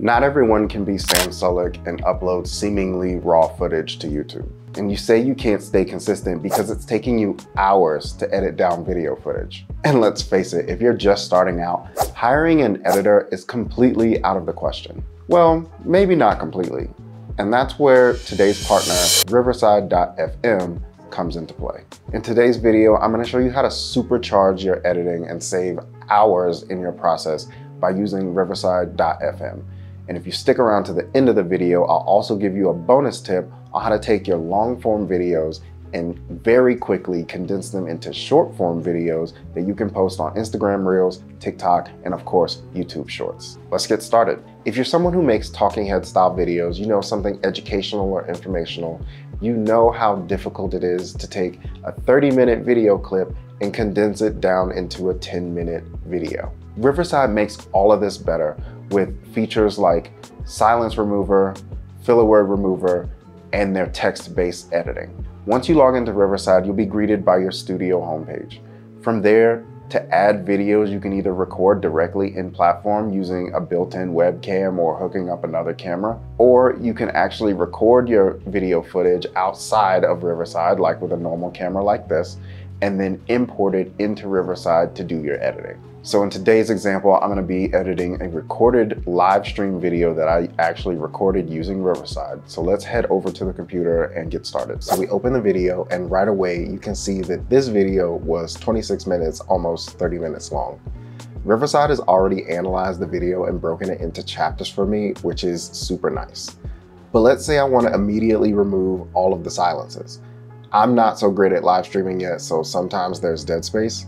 Not everyone can be Sam Sulek and upload seemingly raw footage to YouTube. And you say you can't stay consistent because it's taking you hours to edit down video footage. And let's face it, if you're just starting out, hiring an editor is completely out of the question. Well, maybe not completely. And that's where today's partner, Riverside.fm, comes into play. In today's video, I'm gonna show you how to supercharge your editing and save hours in your process by using Riverside.fm. And if you stick around to the end of the video, I'll also give you a bonus tip on how to take your long form videos and very quickly condense them into short form videos that you can post on Instagram Reels, TikTok, and of course, YouTube Shorts. Let's get started. If you're someone who makes talking head style videos, you know something educational or informational, you know how difficult it is to take a 30 minute video clip and condense it down into a 10 minute video. Riverside makes all of this better with features like silence remover, filler word remover, and their text-based editing. Once you log into Riverside, you'll be greeted by your studio homepage. From there, to add videos, you can either record directly in platform using a built-in webcam or hooking up another camera, or you can actually record your video footage outside of Riverside, like with a normal camera like this, and then import it into Riverside to do your editing. So in today's example, I'm gonna be editing a recorded live stream video that I actually recorded using Riverside. So let's head over to the computer and get started. So we open the video and right away you can see that this video was 26 minutes, almost 30 minutes long. Riverside has already analyzed the video and broken it into chapters for me, which is super nice. But let's say I wanna immediately remove all of the silences. I'm not so great at live streaming yet, so sometimes there's dead space.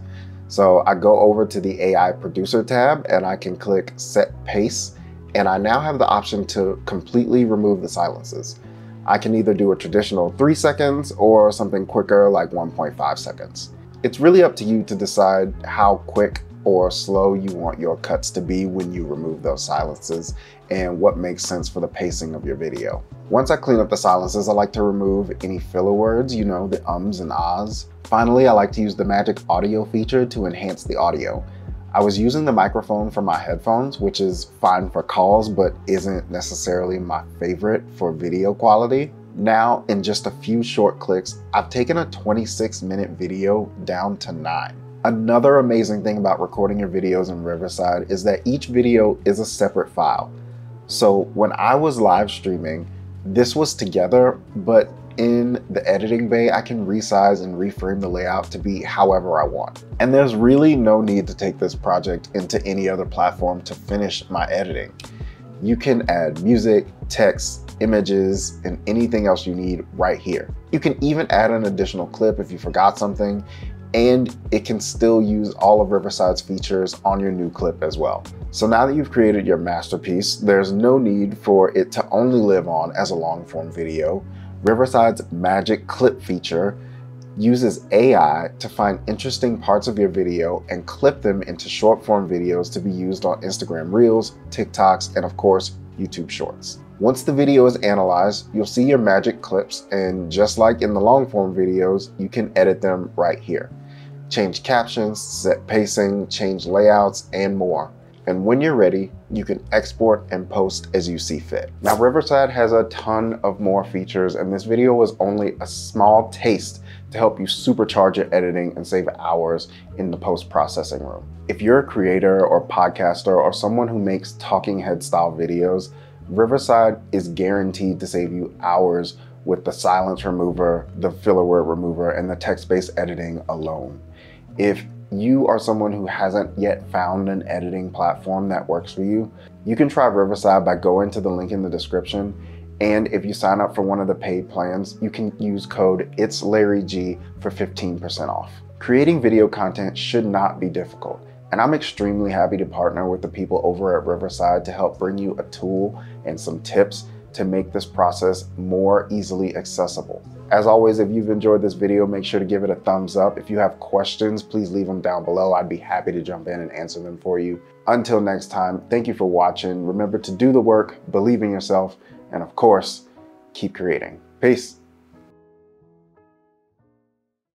So I go over to the AI producer tab and I can click set pace and I now have the option to completely remove the silences. I can either do a traditional three seconds or something quicker like 1.5 seconds. It's really up to you to decide how quick or slow you want your cuts to be when you remove those silences and what makes sense for the pacing of your video. Once I clean up the silences, I like to remove any filler words, you know, the ums and ahs. Finally, I like to use the magic audio feature to enhance the audio. I was using the microphone for my headphones, which is fine for calls, but isn't necessarily my favorite for video quality. Now, in just a few short clicks, I've taken a 26 minute video down to nine. Another amazing thing about recording your videos in Riverside is that each video is a separate file. So when I was live streaming, this was together, but in the editing bay, I can resize and reframe the layout to be however I want. And there's really no need to take this project into any other platform to finish my editing. You can add music, text, images, and anything else you need right here. You can even add an additional clip if you forgot something, and it can still use all of Riverside's features on your new clip as well. So now that you've created your masterpiece, there's no need for it to only live on as a long form video. Riverside's magic clip feature uses AI to find interesting parts of your video and clip them into short form videos to be used on Instagram Reels, TikToks, and of course, YouTube Shorts. Once the video is analyzed, you'll see your magic clips and just like in the long form videos, you can edit them right here change captions, set pacing, change layouts, and more. And when you're ready, you can export and post as you see fit. Now Riverside has a ton of more features and this video was only a small taste to help you supercharge your editing and save hours in the post-processing room. If you're a creator or podcaster or someone who makes talking head style videos, Riverside is guaranteed to save you hours with the silence remover, the filler word remover, and the text-based editing alone. If you are someone who hasn't yet found an editing platform that works for you, you can try Riverside by going to the link in the description. And if you sign up for one of the paid plans, you can use code It's Larry G for 15% off. Creating video content should not be difficult. And I'm extremely happy to partner with the people over at Riverside to help bring you a tool and some tips to make this process more easily accessible. As always, if you've enjoyed this video, make sure to give it a thumbs up. If you have questions, please leave them down below. I'd be happy to jump in and answer them for you. Until next time, thank you for watching. Remember to do the work, believe in yourself, and of course, keep creating. Peace.